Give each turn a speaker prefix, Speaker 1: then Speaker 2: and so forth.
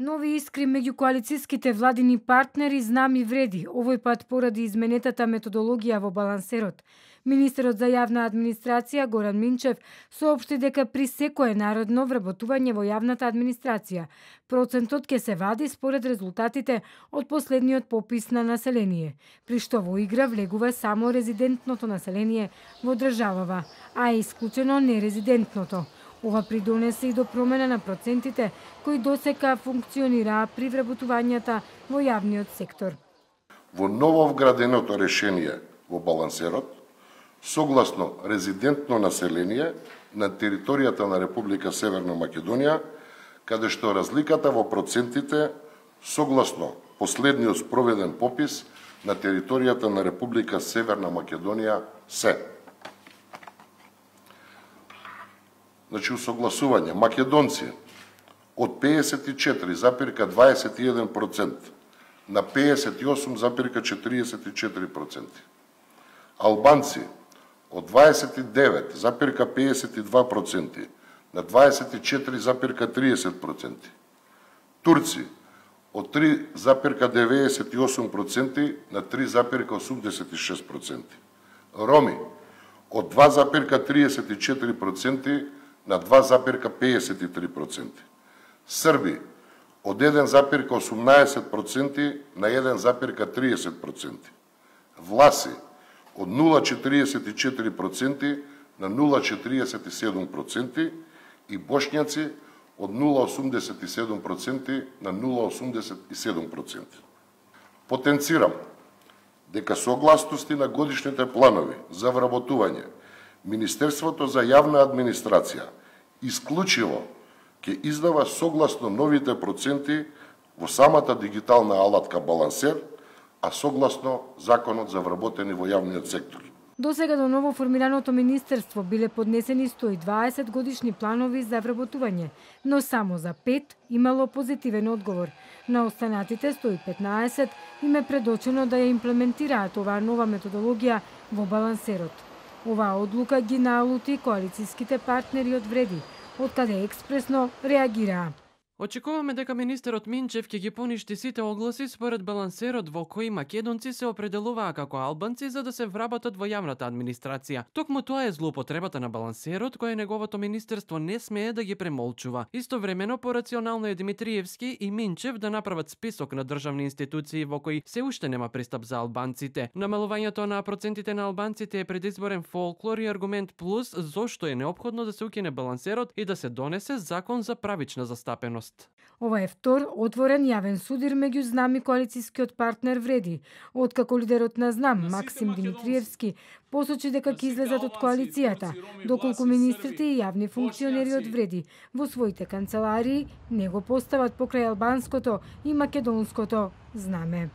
Speaker 1: Нови искри меѓу коалициските владини партнери знам и вреди, овој пат поради изменетата методологија во балансерот. Министерот за јавна администрација Горан Минчев соопшти дека при секое народно вработување во јавната администрација процентот ќе се вади според резултатите од последниот попис на население, при што во игра влегува само резидентното население во државава, а е исклучено нерезидентното. Ова придонесе и до промена на процентите кои досека функционираа при вработувањата во јавниот сектор.
Speaker 2: Во ново вграденото решение во балансерот, согласно резидентно население на територијата на Република Северна Македонија, каде што разликата во процентите согласно последниот спроведен попис на територијата на Република Северна Македонија се значи усогласување, македонци од 54,21% на 58,44%. Албанци од 29,52% на 24,30%. Турци од 3,98% на 3,86%. Роми од 2,34% на 2,53%. Срби од 1,18% на 1,30%. Власи од 0,44% на 0,47% и бошњаци од 0,87% на 0,87%. Потенцирам дека согласности на годишните планови за вработување Министерството за јавна администрација исклучиво ќе издава согласно новите проценти во самата дигитална алатка балансер, а согласно законот за вработени во јавниот сектор.
Speaker 1: До сега до ново формираното министерство биле поднесени 120 годишни планови за вработување, но само за 5 имало позитивен одговор. На останатите 115 им е предочено да ја имплементираат оваа нова методологија во балансерот. Оваа одлука ги налути коалициските партнери од Вреди, од каде експресно реагираа.
Speaker 3: Очекуваме дека министерот Минчев ќе ги поништи сите огласи според балансерот во кои македонци се определуваа како албанци за да се вработат во јавната администрација. Токму тоа е злоупотребата на балансерот кој неговото министерство не смее да ги премолчува. Истовремено порационално е Димитриевски и Минчев да направат список на државни институции во кои се уште нема пристап за албанците. Намалувањето на процентите на албанците е предизборен фолклор и аргумент плюс зошто е необходно да се укине балансерот и да се донесе закон за правична застапеност власт.
Speaker 1: Ова е втор отворен јавен судир меѓу Знам и коалицискиот партнер Вреди, откако лидерот на Знам, Максим Димитриевски, посочи дека ќе излезат од коалицијата, доколку министрите и јавни функционери од Вреди во своите канцеларии не го постават покрај албанското и македонското знаме.